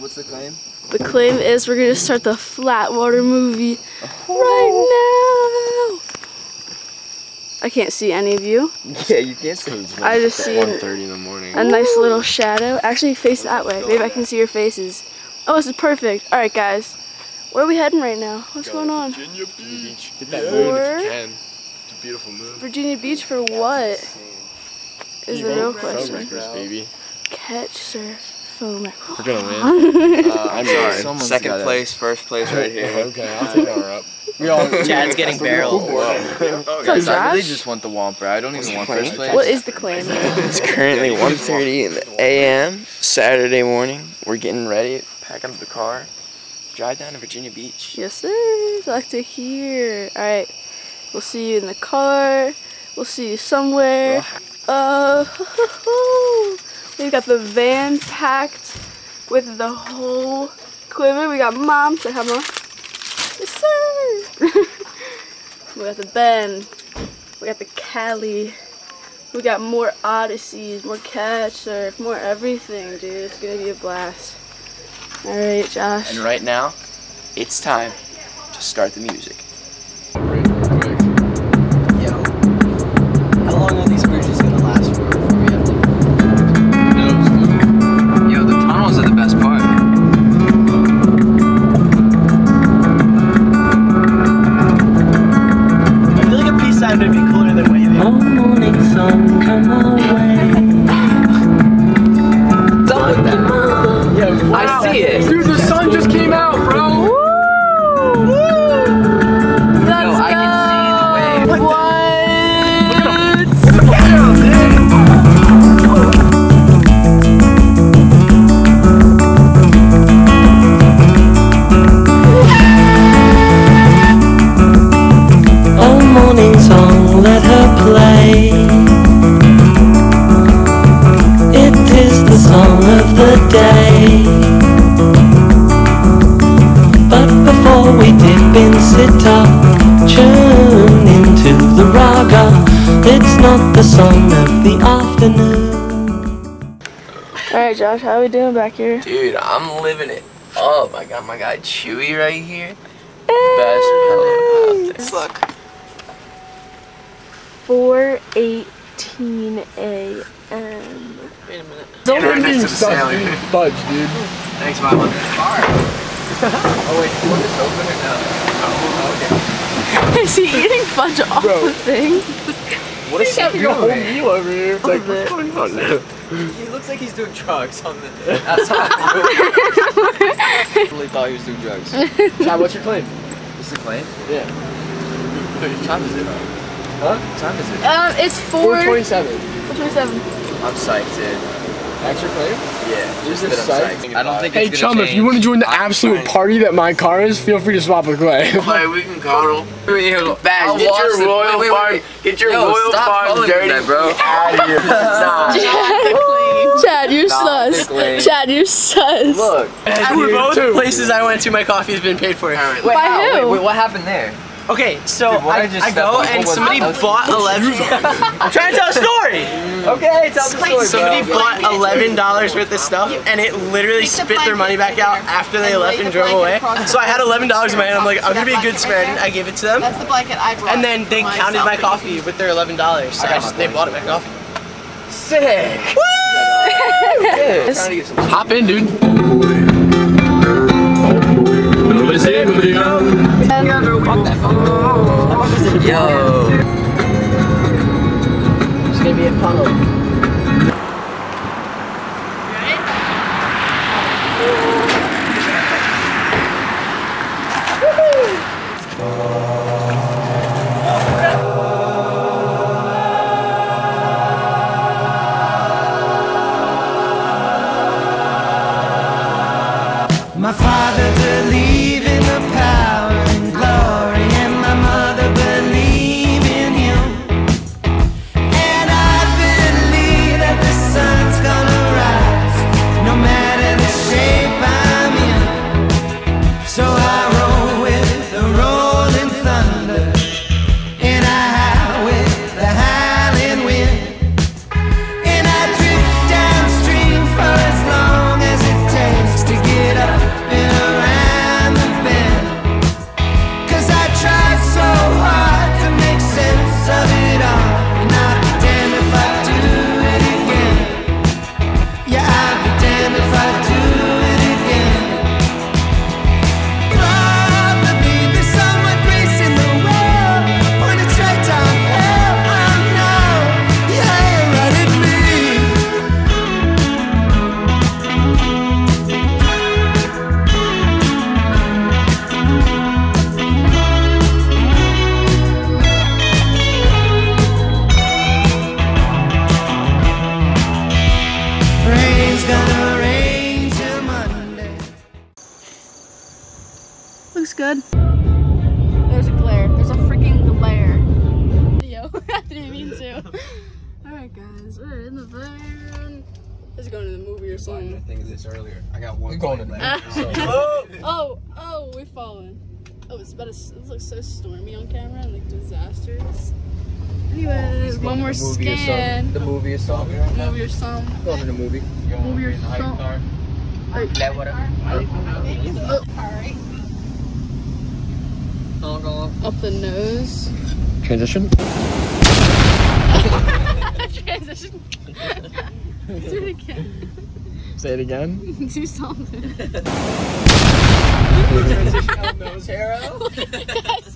what's the claim? The claim is we're gonna start the Flatwater movie oh. right now. I can't see any of you. Yeah, you can't see. I just see an- 1.30 in the morning. a nice little shadow. Actually, face that way. Maybe I can see your faces. Oh, this is perfect. All right, guys. Where are we heading right now? What's going on? Virginia Beach. Get that moon if you can. It's a beautiful moon. Virginia Beach for what? Is the real question. Baby. Catch, surf, foam. We're gonna win. Uh, I'm sorry. sorry. Second gotta- place, first place right here. okay, I'll take our up. We all, Chad's getting barreled. So Guys, I really just want the Whomper. I don't even want first place. What is the claim? It's currently 1.30 in the a.m. Saturday morning. We're getting ready, packing up the car, drive down to Virginia Beach. Yes, sir. I like to hear. All right. We'll see you in the car. We'll see you somewhere. Uh, we got the van packed with the whole equipment. We got mom. Say hi, mom. Yes, sir. we got the Ben. We got the Cali. We got more Odyseas, more catch surf, more everything, dude. It's gonna be a blast. All right, Josh. And right now, it's time to start the music. Josh, how are we doing back here? Dude, I'm living it up. I got my guy Chewy right here. Best pillow out there. Look. 4:18 a.m. Wait a minute. Don't right next me to the suck fudge, dude. Thanks, Mom. oh wait, you want this open or no? Oh, okay. Is he eating fudge off Bro. the thing? What is having a whole meal over here? It's like, Love it. what's going on now? He looks like he's doing drugs on the outside. I really thought he was doing drugs. Chad, what's your claim? What's the claim? Yeah. What time is it? Huh? What time is it? Um, it's 4 427. 4:27. I'm psyched, dude. That's your claim? Yeah, just You're that I'm psyched? psyched. I don't think Hey, it's chum, gonna if you want to join the I'm absolute fine. party that my car is, feel free to swap with Clay. Hey, we can cuddle. Bash, I'll get your royal wait, wait, farm. wait. Get your Yo, royal stop farm calling me dirty, that, bro. Out of here. Chad, you're Nah, sus. Nick Chad, you're sus. Look. At both places I went to, my coffee has been paid for. Wait, By how? who? Wait, wait, what happened there? Okay, so Dude, I, I just I go on, and what somebody that? bought eleven. I'm trying to tell a story. Okay, tell the story, Somebody bro. bought eleven dollars worth of stuff, and it literally spit their money back out after they left and drove away. So I had eleven dollars in my hand. I'm like, I'm gonna be a good Samaritan. I gave it to them, That's the blanket I brought. and then they counted my coffee with their eleven dollars. So I just, they bought it back coffee. Sick. Good. Trying to get some Hop in, dude. Yo. It's gonna be a puddle. My father believed something. The movie or something. right now. Movie or something. Going to the movie. Movie or something. That what? Up the nose. Transition. Transition. Do it again. Say it again. Do something. Nose hair out. guys,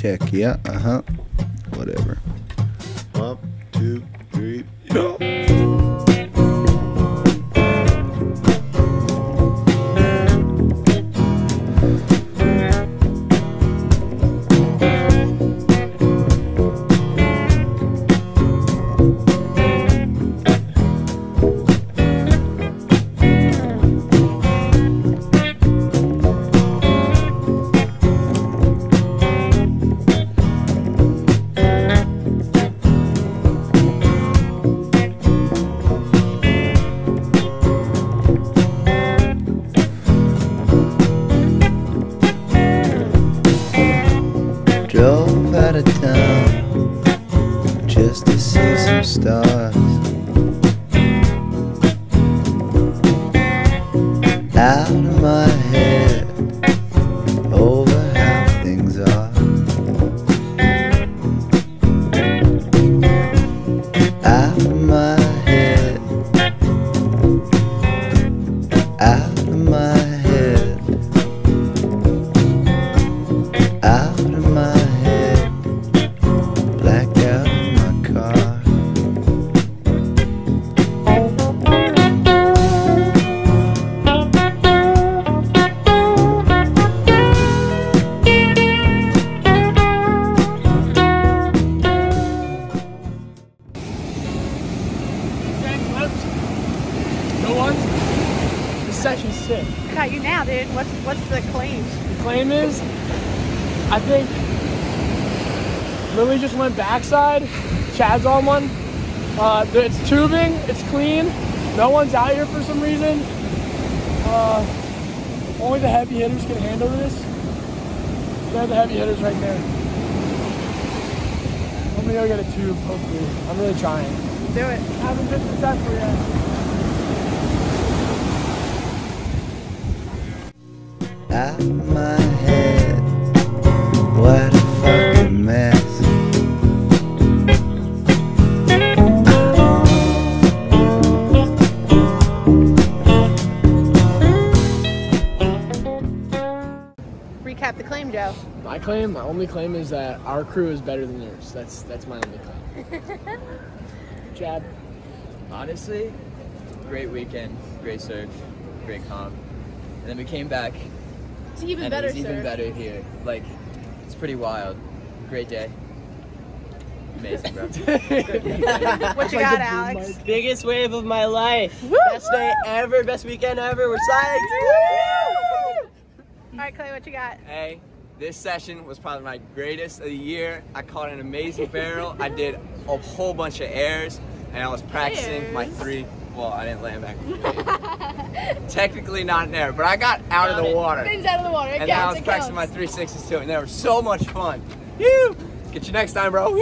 Check, yeah, went backside. Chad's on one. Uh, it's tubing. It's clean. No one's out here for some reason. Uh, only the heavy hitters can handle this. They're the heavy hitters right there. I'm gonna go get a tube, hopefully. I'm really trying. Do it. I Haven't been successful yet. Out of my claim, my only claim is that our crew is better than yours. That's that's my only claim. Chad. Honestly, great weekend, great surf, great comp, and then we came back It's even and better, it was even sir. better here. Like, it's pretty wild. Great day. Amazing, bro. What you got, Alex? Biggest wave of my life. Best day ever, best weekend ever. We're psyched. All right, Clay, what you got? Hey, this session was probably my greatest of the year. I caught an amazing barrel. I did a whole bunch of airs, and I was practicing my three. Well, I didn't land back. Technically not an air, but I got out of the water. Things out of the water. It And then I was It practicing my counts. 360s too, and they were so much fun. Woo! Get you next time, bro.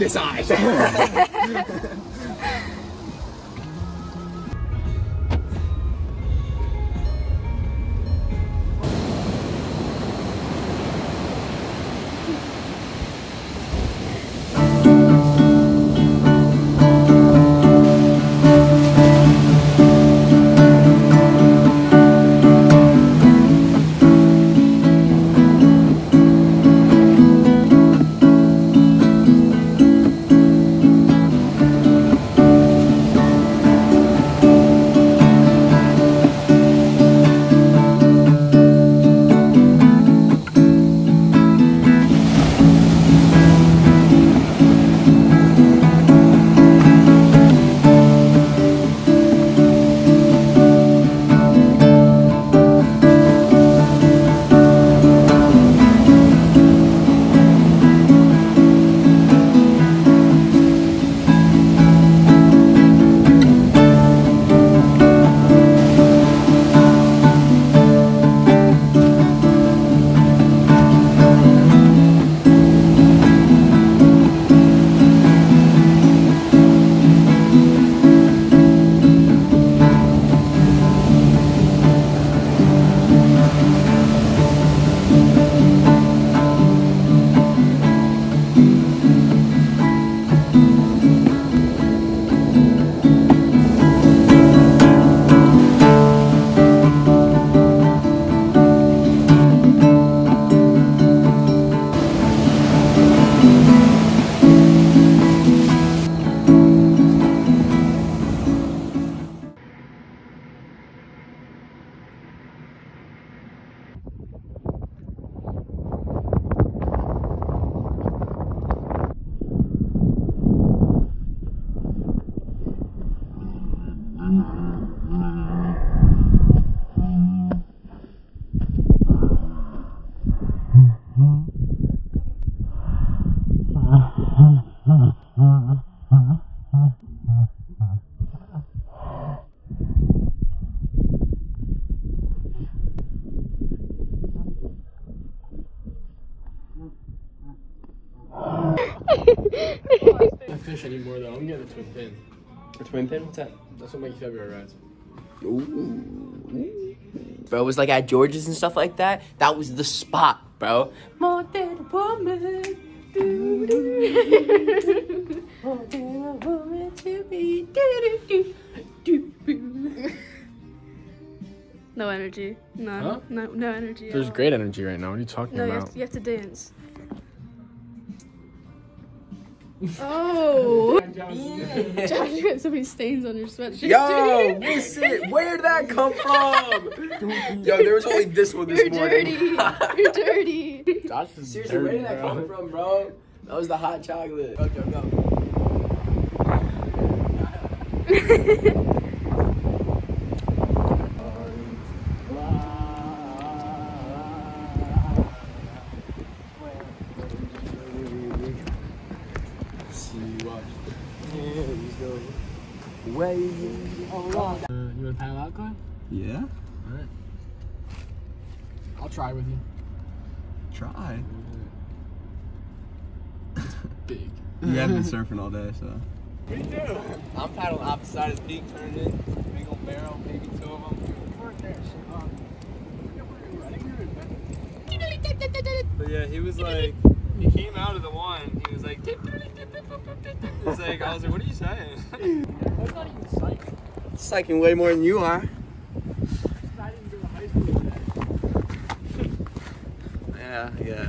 Let's get size. I fish anymore though. I'm getting a twin pin. A twin pin? What's that? That's what makes February rides. Bro, it was like at George's and stuff like that. That was the spot, bro. More than a woman. doo-doo. More than a woman to be. doo-doo-doo. Doo-doo. No energy. No. Huh? No. No energy. There's great energy right now. What are you talking No, you about? have, to, you have to dance. Oh! Josh, you got so many stains on your sweatshirt. Yo, dude. listen, where did that come from? Yo, there was only this one this morning. You're morning. dirty. You're dirty. Josh is Seriously, where did that bro. come from, bro? That was the hot chocolate. Go, go, go. Yeah. All right. I'll try with you. Try. It's big. you haven't been surfing all day, so. Me too. I'm paddling opposite side of the peak, turning in, big old barrel, maybe two of them. But yeah, he was like, he came out of the one, he was like, he was like, I was like, what are you saying? That's not even psych. Cycling way more than you are. yeah, yeah.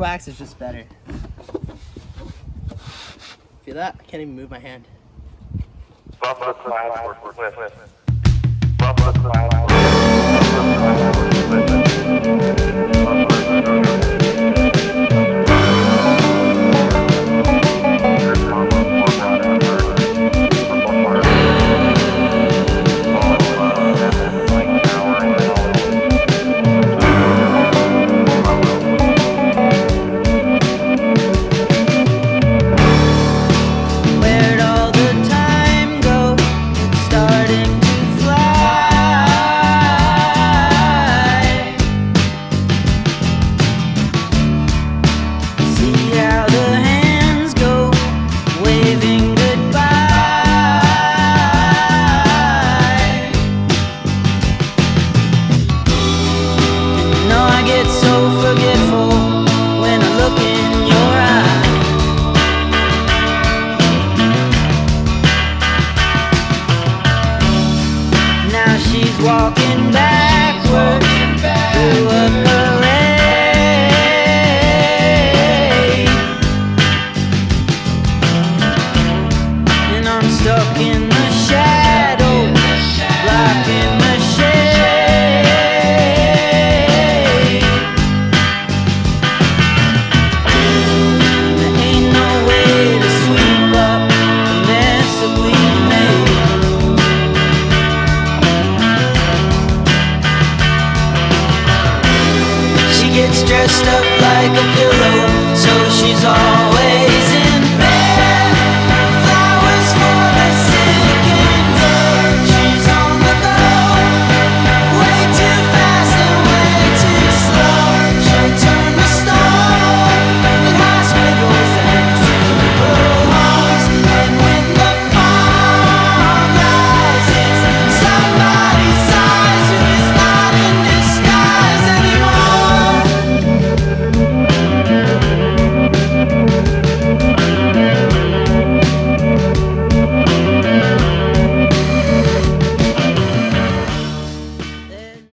wax is just better. Feel that? I can't even move my hand.